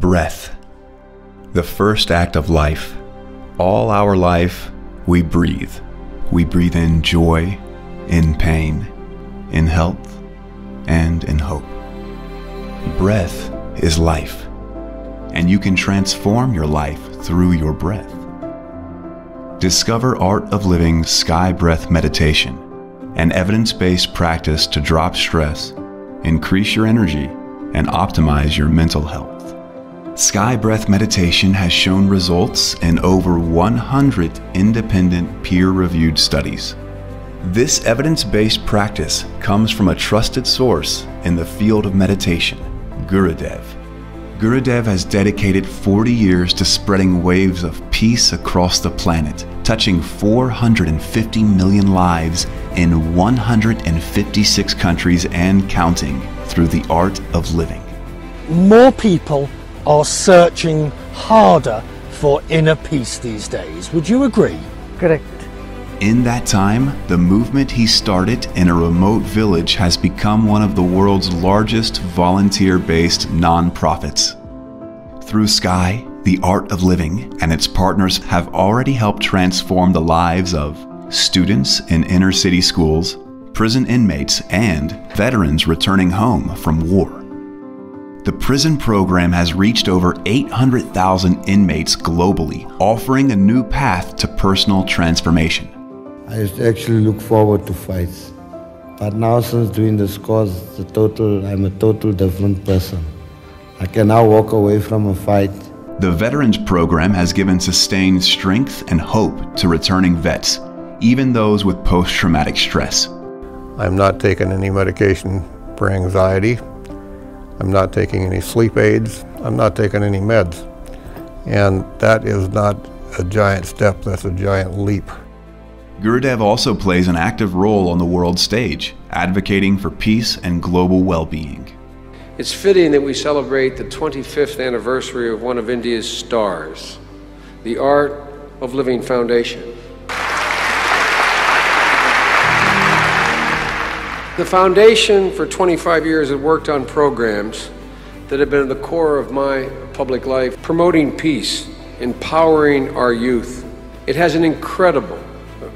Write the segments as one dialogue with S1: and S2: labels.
S1: Breath. The first act of life. All our life, we breathe. We breathe in joy, in pain, in health, and in hope. Breath is life, and you can transform your life through your breath. Discover Art of Living Sky Breath Meditation, an evidence based practice to drop stress, increase your energy, and optimize your mental health. Sky Breath Meditation has shown results in over 100 independent peer reviewed studies. This evidence based practice comes from a trusted source in the field of meditation, Gurudev. Gurudev has dedicated 40 years to spreading waves of peace across the planet, touching 450 million lives in 156 countries and counting through the art of living.
S2: More people are searching harder for inner peace these days. Would you agree?
S3: Correct.
S1: In that time, the movement he started in a remote village has become one of the world's largest volunteer based nonprofits. Through Sky, the Art of Living and its partners have already helped transform the lives of students in inner city schools, prison inmates, and veterans returning home from war. The prison program has reached over 800,000 inmates globally, offering a new path to personal transformation.
S4: I used to actually look forward to fights. But now since doing this course, the total, I'm a total different person. I can now walk away from a fight.
S1: The Veterans Program has given sustained strength and hope to returning vets, even those with post traumatic stress.
S5: I'm not taking any medication for anxiety. I'm not taking any sleep aids. I'm not taking any meds. And that is not a giant step, that's a giant leap.
S1: Gurudev also plays an active role on the world stage, advocating for peace and global well being.
S6: It's fitting that we celebrate the 25th anniversary of one of India's stars, the Art of Living Foundation. The foundation for 25 years had worked on programs that have been at the core of my public life, promoting peace, empowering our youth. It has an incredible,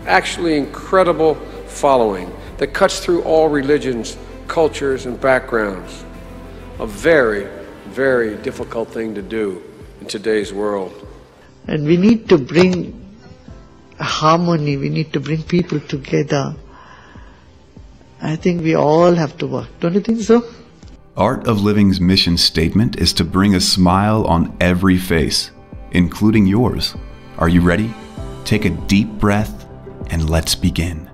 S6: actually incredible following that cuts through all religions, cultures, and backgrounds. A very, very difficult thing to do in today's world.
S3: And we need to bring harmony, we need to bring people together. I think we all have to work. Don't you think so?
S1: Art of Living's mission statement is to bring a smile on every face, including yours. Are you ready? Take a deep breath and let's begin.